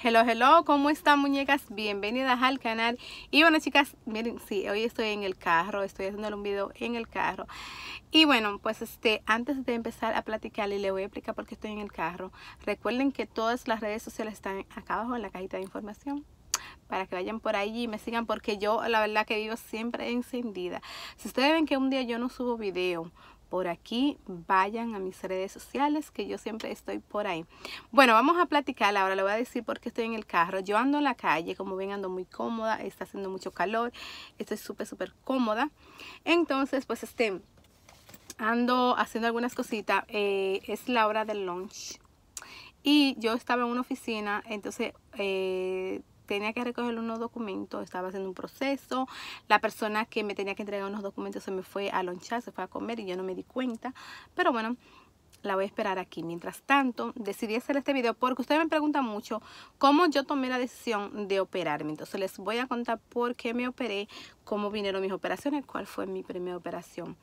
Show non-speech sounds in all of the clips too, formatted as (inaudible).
Hello, hello, ¿cómo están muñecas? Bienvenidas al canal. Y bueno chicas, miren, sí, hoy estoy en el carro, estoy haciendo un video en el carro. Y bueno, pues este, antes de empezar a platicar y le voy a explicar por qué estoy en el carro. Recuerden que todas las redes sociales están acá abajo en la cajita de información para que vayan por ahí y me sigan porque yo la verdad que vivo siempre encendida. Si ustedes ven que un día yo no subo video por aquí, vayan a mis redes sociales, que yo siempre estoy por ahí. Bueno, vamos a platicar ahora, le voy a decir por qué estoy en el carro. Yo ando en la calle, como ven, ando muy cómoda, está haciendo mucho calor, estoy súper, súper cómoda. Entonces, pues este, ando haciendo algunas cositas, eh, es la hora del lunch. Y yo estaba en una oficina, entonces... Eh, tenía que recoger unos documentos, estaba haciendo un proceso, la persona que me tenía que entregar unos documentos se me fue a lonchar, se fue a comer y yo no me di cuenta, pero bueno, la voy a esperar aquí. Mientras tanto, decidí hacer este video porque ustedes me preguntan mucho cómo yo tomé la decisión de operarme. Entonces les voy a contar por qué me operé, cómo vinieron mis operaciones, cuál fue mi primera operación.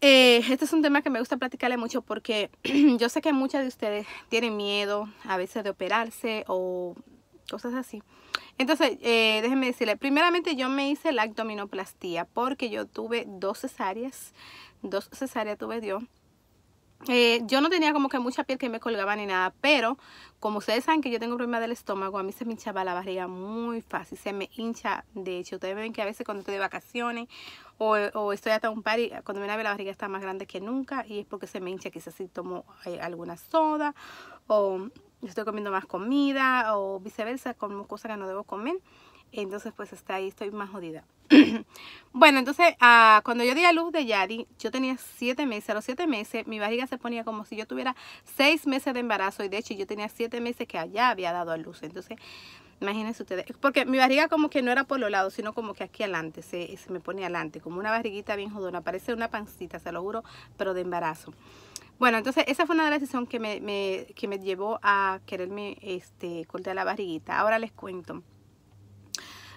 Eh, este es un tema que me gusta platicarle mucho porque (clears throat) yo sé que muchas de ustedes tienen miedo a veces de operarse o cosas así. Entonces, eh, déjenme decirle, primeramente yo me hice la abdominoplastía porque yo tuve dos cesáreas, dos cesáreas tuve yo. Eh, yo no tenía como que mucha piel que me colgaba ni nada, pero como ustedes saben que yo tengo problema del estómago, a mí se me hinchaba la barriga muy fácil, se me hincha, de hecho, ustedes ven que a veces cuando estoy de vacaciones o, estoy hasta un par y cuando me la barriga está más grande que nunca y es porque se me hincha, quizás si tomo eh, alguna soda o estoy comiendo más comida o viceversa, como cosas que no debo comer. Entonces pues está ahí, estoy más jodida. (clears throat) bueno, entonces ah, cuando yo di a luz de Yari, yo tenía siete meses. A los siete meses mi barriga se ponía como si yo tuviera seis meses de embarazo. Y de hecho yo tenía siete meses que allá había dado a luz. Entonces imagínense ustedes. Porque mi barriga como que no era por los lados, sino como que aquí adelante. Se, se me ponía adelante. Como una barriguita bien jodona. Parece una pancita, se lo juro, pero de embarazo. Bueno, entonces esa fue una de las decisiones que me, que me llevó a quererme este, cortar la barriguita. Ahora les cuento.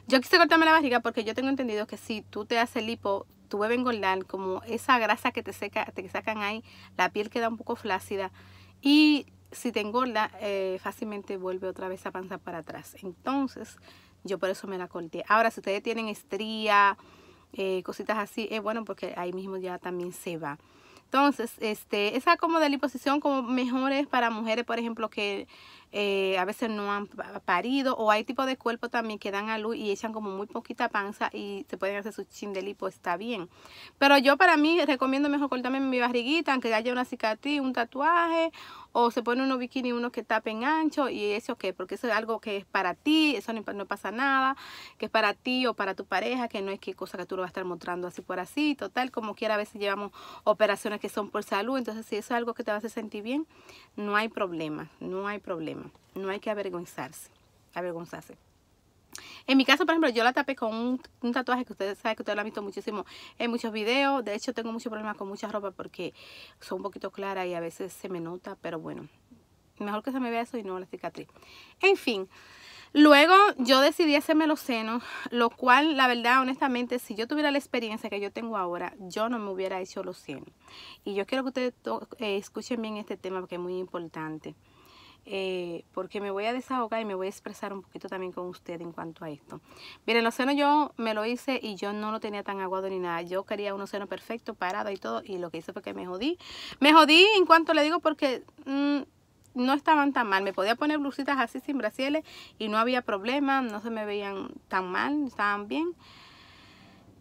Yo quise cortarme la barriga porque yo tengo entendido que si tú te haces lipo, tu bebé engordar, como esa grasa que te, seca, te sacan ahí, la piel queda un poco flácida y si te engorda, eh, fácilmente vuelve otra vez a panza para atrás. Entonces, yo por eso me la corté. Ahora, si ustedes tienen estría, eh, cositas así, es bueno porque ahí mismo ya también se va. Entonces, este, esa como de liposición como mejor es para mujeres, por ejemplo, que eh, a veces no han parido o hay tipo de cuerpo también que dan a luz y echan como muy poquita panza y se pueden hacer su chin de lipo, está bien. Pero yo para mí recomiendo mejor cortarme mi barriguita, aunque haya una cicatriz, un tatuaje o se pone unos bikini, uno que tapen ancho y eso qué, porque eso es algo que es para ti, eso no, pasa nada, que es para ti o para tu pareja, que no es que cosa que tú lo vas a estar mostrando así por así, total, como quiera a veces llevamos operaciones que son por salud, entonces si eso es algo que te va a hacer sentir bien, no hay problema, no hay problema, no hay que avergonzarse, avergonzarse. En mi caso, por ejemplo, yo la tapé con un, tatuaje que ustedes saben que ustedes lo han visto muchísimo en muchos videos. De hecho, tengo muchos problemas con mucha ropa porque son un poquito claras y a veces se me nota, pero bueno, mejor que se me vea eso y no la cicatriz. En fin, luego yo decidí hacerme los senos, lo cual, la verdad, honestamente, si yo tuviera la experiencia que yo tengo ahora, yo no me hubiera hecho los senos. Y yo quiero que ustedes eh, escuchen bien este tema porque es muy importante. Eh, porque me voy a desahogar y me voy a expresar un poquito también con usted en cuanto a esto. Miren, los senos yo me lo hice y yo no lo tenía tan aguado ni nada. Yo quería unos senos perfectos, parados y todo, y lo que hice fue que me jodí. Me jodí en cuanto le digo porque... Mm, no estaban tan mal, me podía poner blusitas así sin brasiles y no había problema, no se me veían tan mal, estaban bien.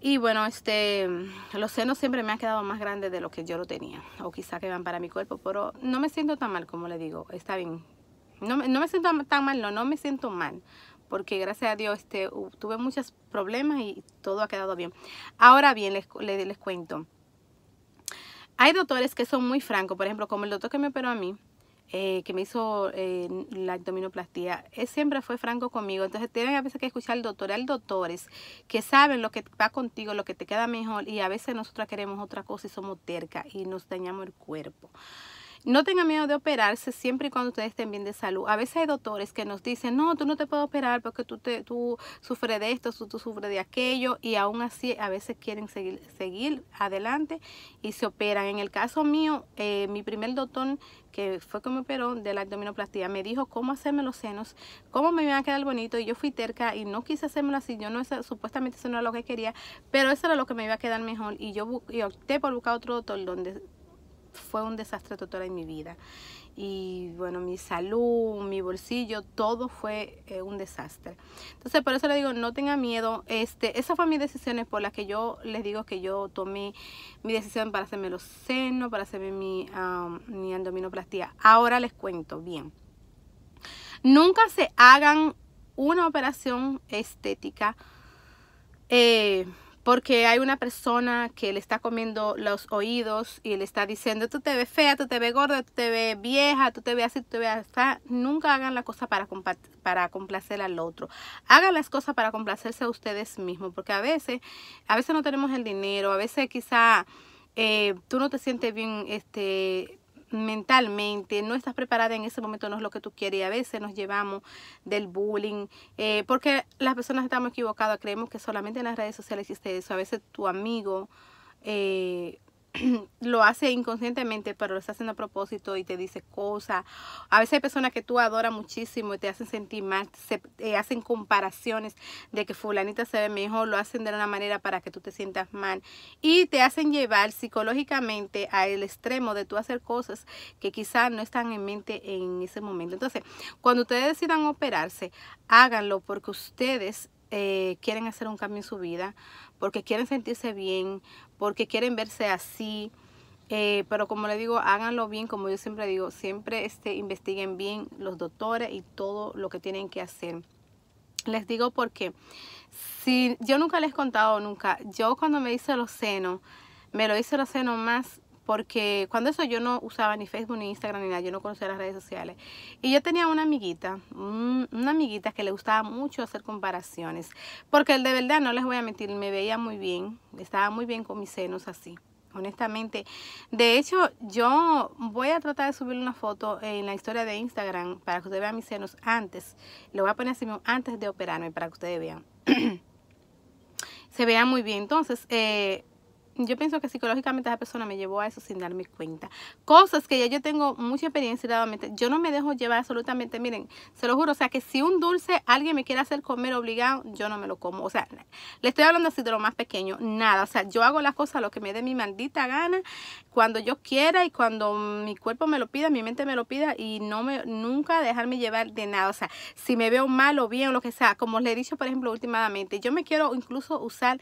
Y bueno, este, los senos siempre me han quedado más grandes de lo que yo lo tenía. O quizá que van para mi cuerpo, pero no me siento tan mal como le digo. Está bien. No, no me siento tan mal, no, no me siento mal. Porque gracias a Dios este, tuve muchos problemas y todo ha quedado bien. Ahora bien, les, les, les cuento. Hay doctores que son muy francos. Por ejemplo, como el doctor que me operó a mí eh, que me hizo eh, la abdominoplastía, él siempre fue franco conmigo. Entonces tienen a veces que escuchar al doctor. Hay doctores que saben lo que va contigo, lo que te queda mejor y a veces nosotros queremos otra cosa y somos tercas y nos dañamos el cuerpo. No tengan miedo de operarse siempre y cuando ustedes estén bien de salud. A veces hay doctores que nos dicen, no, tú no te puedes operar porque tú, te, tú sufres de esto, tú, sufres de aquello y aún así a veces quieren seguir, seguir adelante y se operan. En el caso mío, eh, mi primer doctor que fue que me operó de la abdominoplastia, me dijo cómo hacerme los senos, cómo me iban a quedar bonito y yo fui terca y no quise hacérmelo así, yo no, supuestamente eso no era lo que quería, pero eso era lo que me iba a quedar mejor y yo y opté por buscar otro doctor donde fue un desastre total en mi vida y bueno, mi salud, mi bolsillo, todo fue eh, un desastre. Entonces, por eso le digo, no tenga miedo. Este, esa fue mi decisión por las que yo les digo que yo tomé mi decisión para hacerme los senos, para hacerme mi, mi abdominoplastía. Ahora les cuento bien. Nunca se hagan una operación estética eh, porque hay una persona que le está comiendo los oídos y le está diciendo, tú te ves fea, tú te ves gorda, tú te ves vieja, tú te ves así, tú te ves así. Nunca hagan la cosa para, para complacer al otro. Hagan las cosas para complacerse a ustedes mismos, porque a veces, a veces no tenemos el dinero, a veces quizá... Eh, tú no te sientes bien este mentalmente, no estás preparada en ese momento, no es lo que tú quieres y a veces nos llevamos del bullying, eh, porque las personas estamos equivocadas, creemos que solamente en las redes sociales existe eso, a veces tu amigo eh, (clears throat) lo hace inconscientemente, pero lo está haciendo a propósito y te dice cosas. A veces hay personas que tú adoras muchísimo y te hacen sentir mal, se hacen comparaciones de que fulanita se ve mejor, lo hacen de una manera para que tú te sientas mal y te hacen llevar psicológicamente al extremo de tú hacer cosas que quizás no están en mente en ese momento. Entonces, cuando ustedes decidan operarse, háganlo porque ustedes eh, quieren hacer un cambio en su vida, porque quieren sentirse bien, porque quieren verse así. Eh, pero como le digo, háganlo bien, como yo siempre digo, siempre este, investiguen bien los doctores y todo lo que tienen que hacer. Les digo porque si yo nunca les he contado nunca, yo cuando me hice los senos, me lo hice los senos más porque cuando eso yo no usaba ni Facebook ni Instagram ni nada, yo no conocía las redes sociales. Y yo tenía una amiguita, una amiguita que le gustaba mucho hacer comparaciones, porque de verdad no les voy a mentir, me veía muy bien, estaba muy bien con mis senos así. Honestamente, de hecho, yo voy a tratar de subir una foto en la historia de Instagram para que ustedes vean mis senos antes. Lo voy a poner así antes de operarme para que ustedes vean. (clears throat) Se vean muy bien. Entonces, eh, yo pienso que psicológicamente esa persona me llevó a eso sin darme cuenta. Cosas que ya yo tengo mucha experiencia nuevamente. Yo no me dejo llevar absolutamente, miren, se lo juro, o sea que si un dulce alguien me quiere hacer comer obligado, yo no me lo como. O sea, le estoy hablando así de lo más pequeño, nada. O sea, yo hago las cosas lo que me dé mi maldita gana, cuando yo quiera y cuando mi cuerpo me lo pida, mi mente me lo pida y no me, nunca dejarme llevar de nada. O sea, si me veo mal o bien o lo que sea, como le he dicho, por ejemplo, últimamente, yo me quiero incluso usar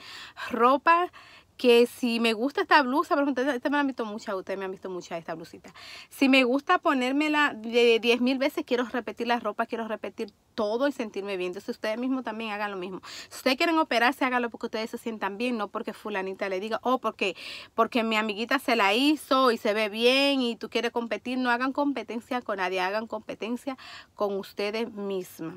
ropa que si me gusta esta blusa, por ejemplo, me han visto mucha, ustedes me han visto mucha esta blusita. Si me gusta ponérmela de 10 mil veces, quiero repetir la ropa, quiero repetir todo y sentirme bien. Entonces ustedes mismos también hagan lo mismo. Si ustedes quieren operarse, háganlo porque ustedes se sientan bien, no porque fulanita le diga, o porque, porque mi amiguita se la hizo y se ve bien y tú quieres competir. No hagan competencia con nadie, hagan competencia con ustedes mismas.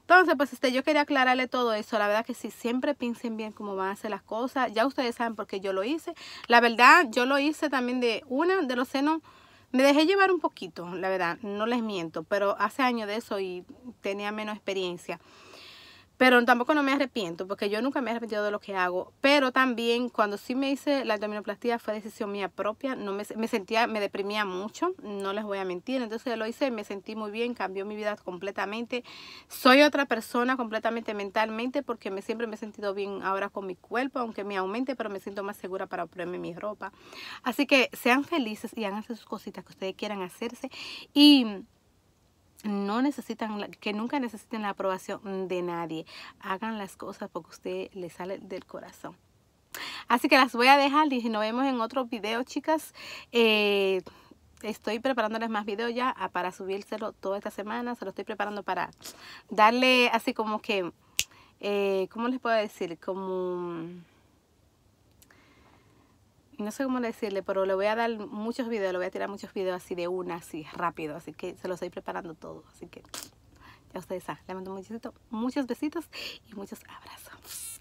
Entonces, pues este, yo quería aclararle todo eso. La verdad que si siempre piensen bien cómo van a hacer las cosas. Ya ustedes saben por qué yo lo hice. La verdad, yo lo hice también de una de los senos. Me dejé llevar un poquito, la verdad, no les miento, pero hace años de eso y tenía menos experiencia. Pero tampoco no me arrepiento, porque yo nunca me he arrepentido de lo que hago. Pero también cuando sí me hice la abdominoplastia fue decisión mía propia. No me, me sentía, me deprimía mucho, no les voy a mentir. Entonces lo hice, me sentí muy bien, cambió mi vida completamente. Soy otra persona completamente mentalmente porque me, siempre me he sentido bien ahora con mi cuerpo, aunque me aumente, pero me siento más segura para ponerme mi ropa. Así que sean felices y hagan sus cositas que ustedes quieran hacerse. Y no necesitan, que nunca necesiten la aprobación de nadie. Hagan las cosas porque usted le sale del corazón. Así que las voy a dejar y nos vemos en otro video, chicas. Eh, estoy preparándoles más videos ya ah, para subírselo toda esta semana. Se lo estoy preparando para darle así como que, eh, ¿cómo les puedo decir? Como no sé cómo decirle, pero le voy a dar muchos videos, le voy a tirar muchos videos así de una, así rápido, así que se los estoy preparando todo, así que ya ustedes saben, le mando muchos, muchos besitos y muchos abrazos.